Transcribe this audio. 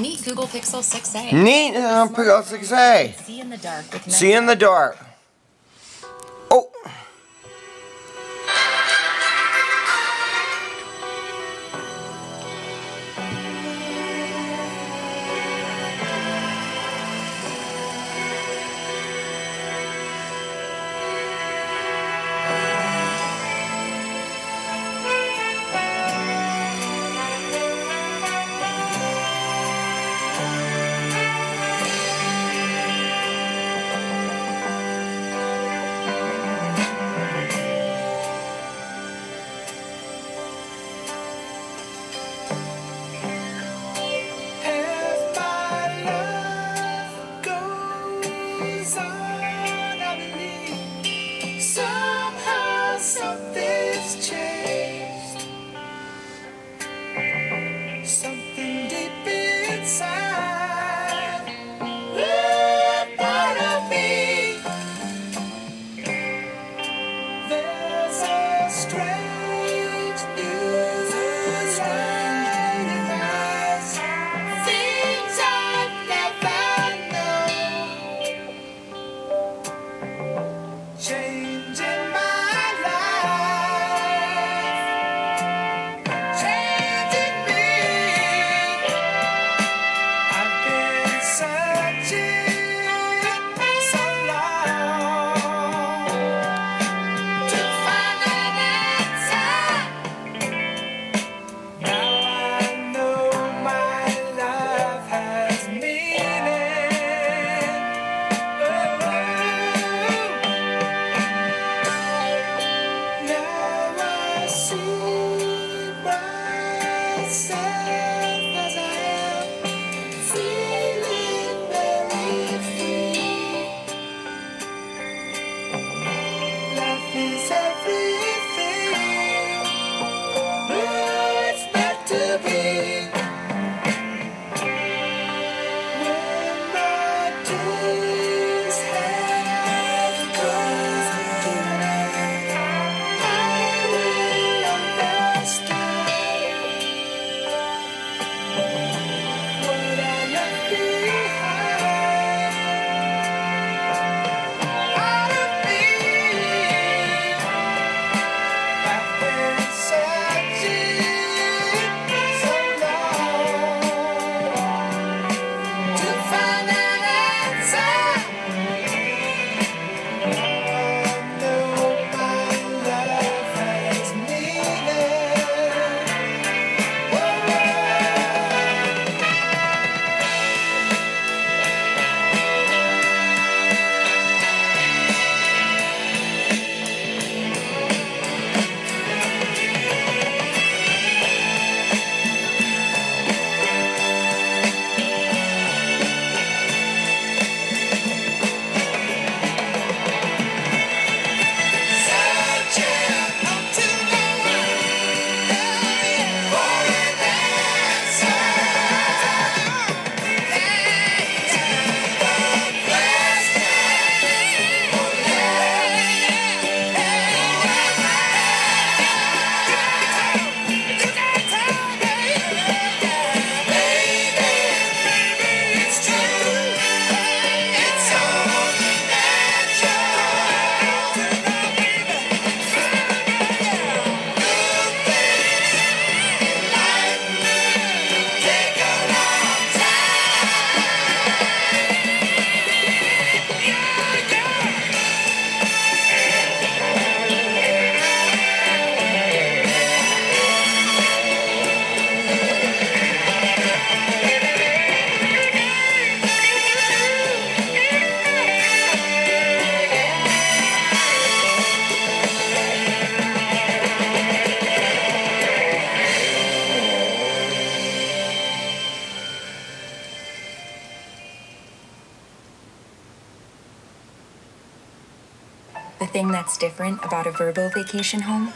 Neat Google Pixel 6a. Neat uh, um, Pixel 6a. See in the dark. See in the dark. strength. The thing that's different about a verbal vacation home?